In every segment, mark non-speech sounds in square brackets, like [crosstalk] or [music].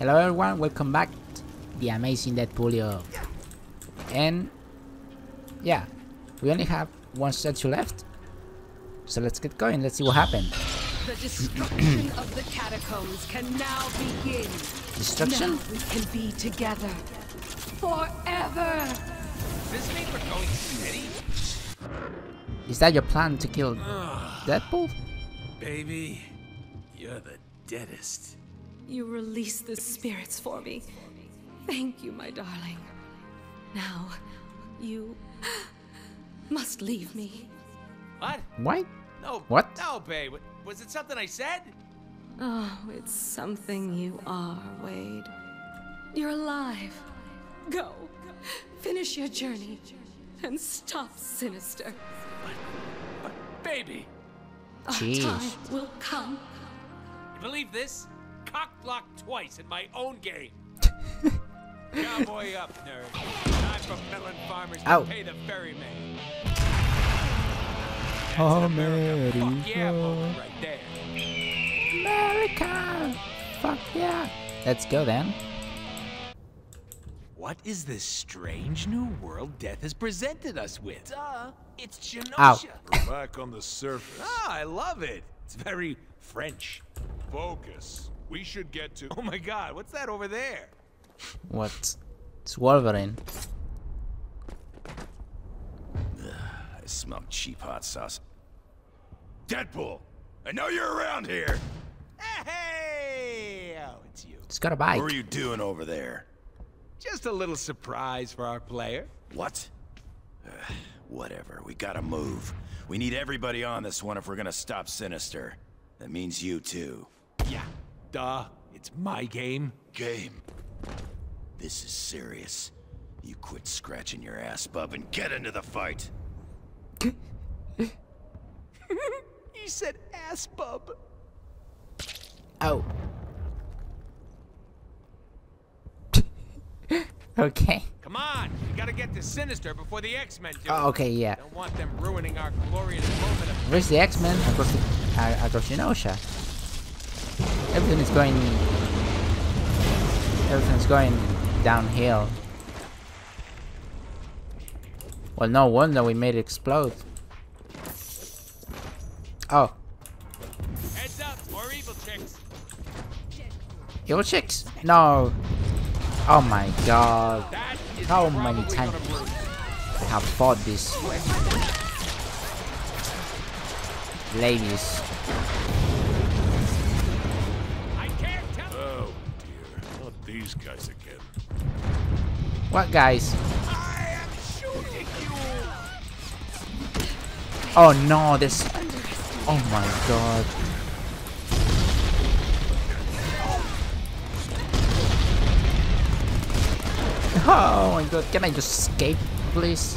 Hello everyone, welcome back to the amazing Deadpoolio. And yeah, we only have one statue left. So let's get going, let's see what happened. The destruction of the catacombs can now begin. Destruction? Now we can be together. Forever! Does this mean we're going steady? Is that your plan to kill ah. Deadpool? Baby, you're the deadest. You release the spirits for me. Thank you, my darling. Now, you must leave me. What? Why? No. What? No, babe. Was it something I said? Oh, it's something you are, Wade. You're alive. Go. Finish your journey. And stop Sinister. But, baby, Our Jeez. time will come. you believe this? Cock blocked twice in my own game. [laughs] Cowboy up, nerd. Time for melon farmers to Ow. pay the ferryman. Oh, Fuck yeah, moment right there. America! Fuck yeah! Let's go then. What is this strange new world death has presented us with? Duh, it's Genosha. Ow. Go back on the surface. Ah, I love it. It's very French. Focus. We should get to. Oh my god, what's that over there? What? It's Wolverine. I smell cheap hot sauce. Deadpool! I know you're around here! Hey! Oh, it's you. It's got a bike. What are you doing over there? Just a little surprise for our player. What? Uh, whatever, we gotta move. We need everybody on this one if we're gonna stop Sinister. That means you too. Yeah, duh. It's my game. Game. This is serious. You quit scratching your ass, bub, and get into the fight. [laughs] He said ass bub. Oh. [laughs] okay. Come on, we gotta get to Sinister before the X-Men do. Oh, okay, yeah. Don't want them ruining our glorious moment of Where's the X-Men? Across, the, uh, across Genosha. Everything is going... Everything's going downhill. Well, no wonder we made it explode. Oh, heads up, more evil chicks. evil chicks? No. Oh my god. How many times. I have fought this. Ladies. What guys? Oh no, this. Oh my god. [laughs] Oh my god, can I just escape, please?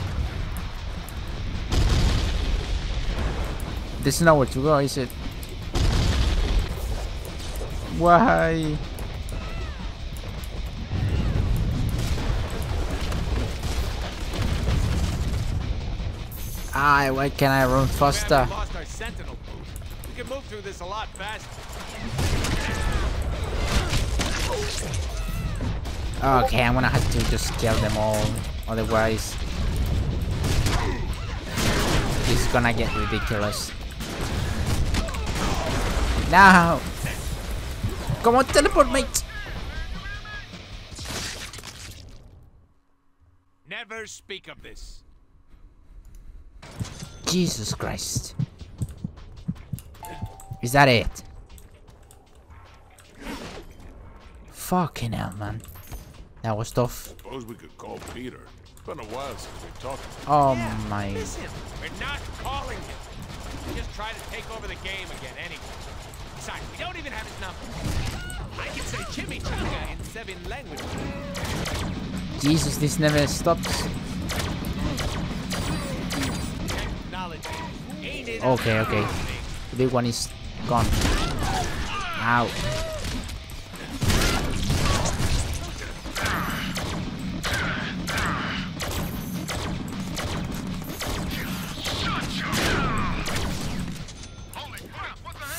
There's nowhere to go, is it? Why? Ah, why can I run faster? we lost our sentinel. We can move through this a lot faster. Okay, I'm gonna have to just kill them all. Otherwise, this is gonna get ridiculous. Now, come on, teleport, mate. Never speak of this. Jesus Christ. Is that it? Fucking hell, man. That was tough. Suppose we could call Peter. It's been a while since we talked. Oh Yeah, my. Miss him. We're not calling him. We just try to take over the game again anyway. Besides, we don't even have his number. I can say chimichanga in seven languages. Jesus, this never stops. Okay, okay. The big one is gone. Ow.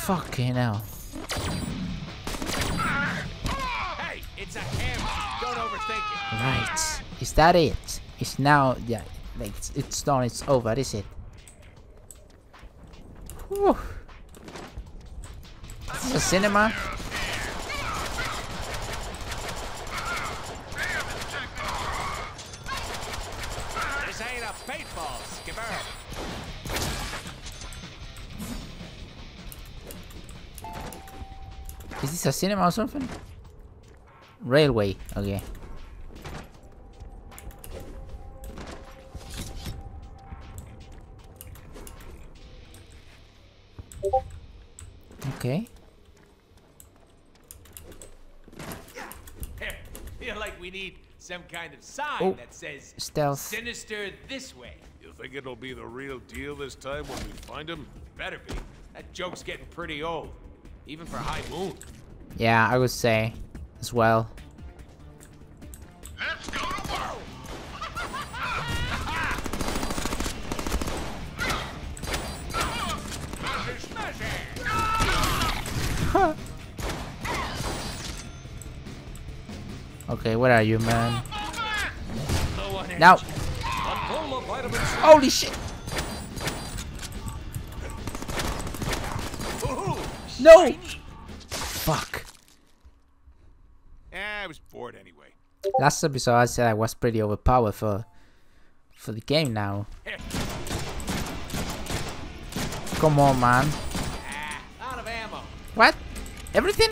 Fucking hell. Hey, thinking? Right. Is that it? It's now, yeah, like, it's, it's done, it's over, is it? Whew. This is a cinema? This ain't a paintball, Skipper. Is this a cinema or something? Railway, okay. Okay. Like we need some kind of sign Oh. that says Stealth. sinister this way. You think it'll be the real deal this time when we find him? Better be. That joke's getting pretty old. Even for High Moon. Yeah, I would say as well. Okay, where are you, man? Now! full of vitamin C. Holy shit! No! Fuck. Eh, I was bored anyway. Last episode I said I was pretty overpowered for for the game now. Come on, man. Ah, out of ammo. What? Everything?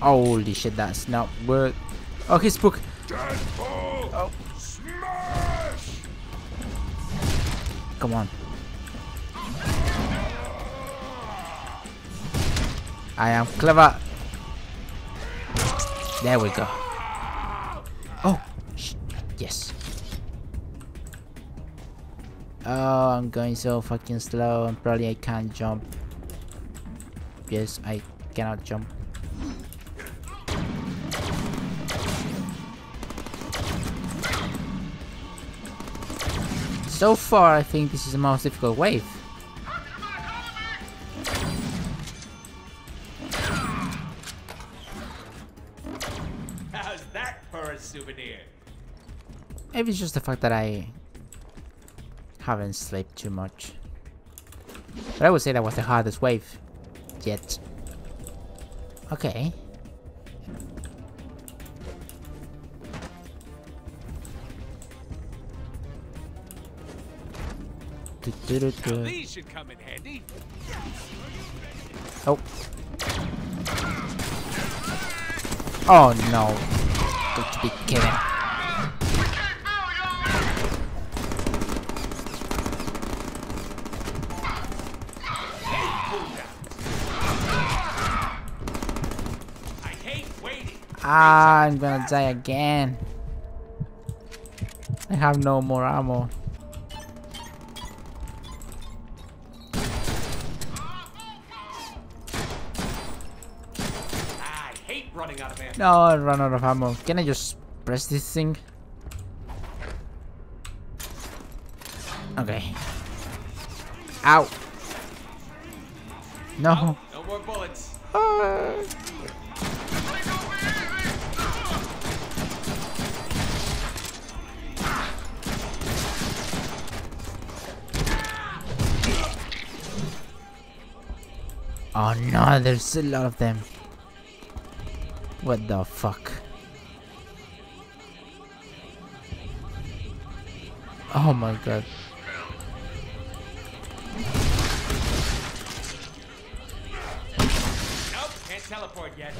Holy shit, that's not worth. Oh, book. Deadpool! Oh. Come on. I am clever. There we go. Oh, yes. Oh, I'm going so fucking slow and probably I can't jump. Yes, I cannot jump. So far, I think this is the most difficult wave. How's that for a souvenir? Maybe it's just the fact that I haven't slept too much. But I would say that was the hardest wave yet. Okay. These should come in handy. Oh. Oh no. Got to be kidding. I hate waiting. Ah, I'm gonna die again. I have no more ammo. Running out of ammo. No, I run out of ammo. Can I just press this thing? Okay. Ow. No. No more bullets. Ah. Oh no, there's a lot of them. What the fuck? Oh my god. Nope, can't teleport yet.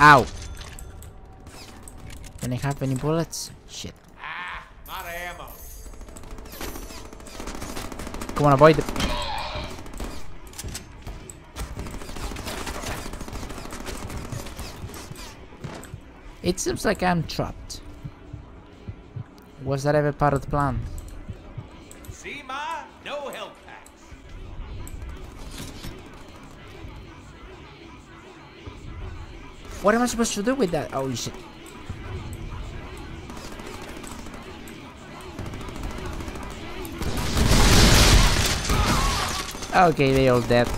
Ow. Don't I have any bullets? Shit. Ah, of ammo. Come on, avoid it. It seems like I'm trapped. Was that ever part of the plan? See, Ma? No health packs. What am I supposed to do with that? Holy shit. Okay, they all dead.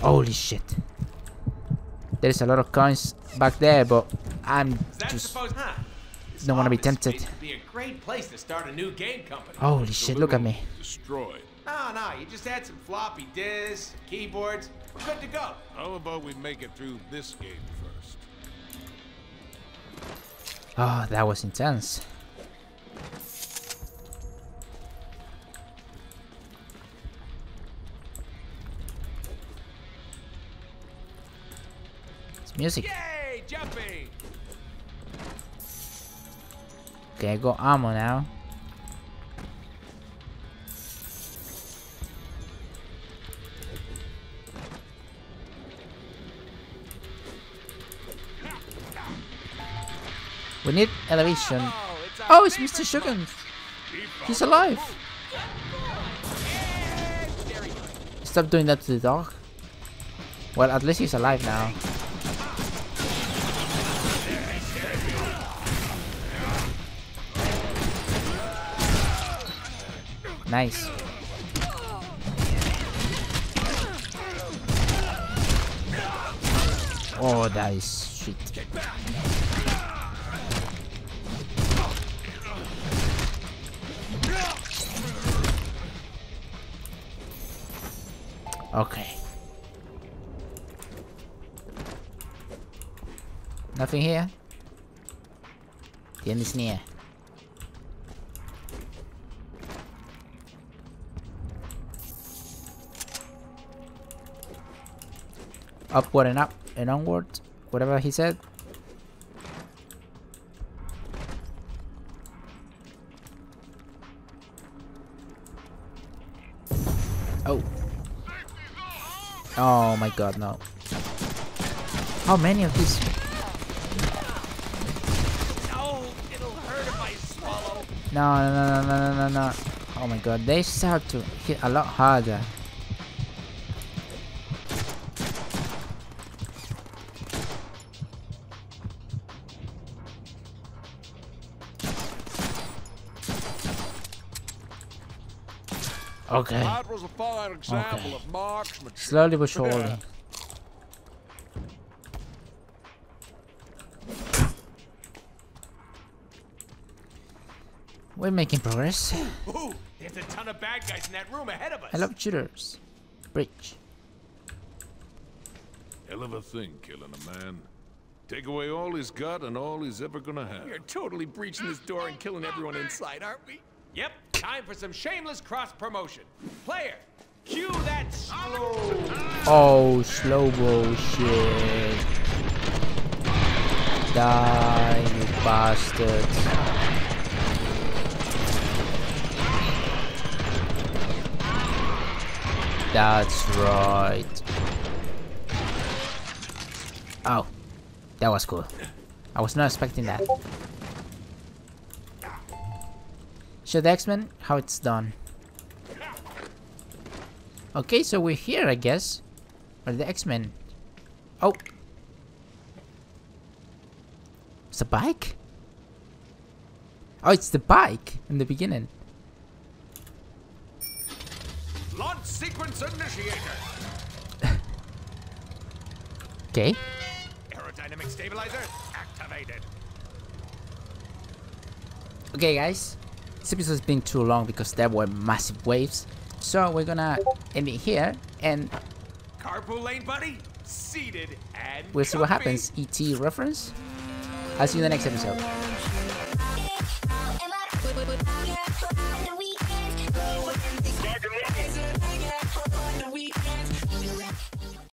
Holy shit. There's a lot of coins back there, but I'm just supposed, huh? Don't wanna be tempted. be a great place to start a new game company. Holy shit, look at me. Destroyed. No, no, you just had some floppy disks, keyboards. We're good to go. How about we make it through this game first? Oh, that was intense. Music. Yay, jumping! Okay, I got ammo now. We need elevation. Oh, it's Oh, Mr. Shuggums. He's alive. There he goes. Stop doing that to the dog. Well, at least he's alive now. Nice. Oh, that is shit. Okay. Nothing here? The end is near. Upward and up and onward. Whatever he said. Oh. Oh my god, no. How many of these? No, no, no, no, no, no, no, no. Oh my god, they start to hit a lot harder. Okay, That was a fine example Okay. of marksmanship. slowly but surely. We're making progress. Ooh, there's a ton of bad guys in that room ahead of us. I love shooters. Bridge. Hell of a thing, killing a man. Take away all he's got and all he's ever gonna have. We're totally breaching this door and killing everyone inside, aren't we? Yep. Time for some shameless cross promotion. Player, cue that slow. Oh, slow bullshit. Die, you bastards. That's right. Oh, that was cool. I was not expecting that. Show the X-Men how it's done. Okay, so we're here, I guess. Or the X-Men. Oh. It's a bike? Oh, it's the bike in the beginning. Launch sequence initiated. [laughs] Okay. Aerodynamic stabilizer activated. Okay, guys. This episode's been too long because there were massive waves. So we're gonna end it here and Carpool lane, buddy. Seated and. we'll see what happens. ET reference. I'll see you in the next episode.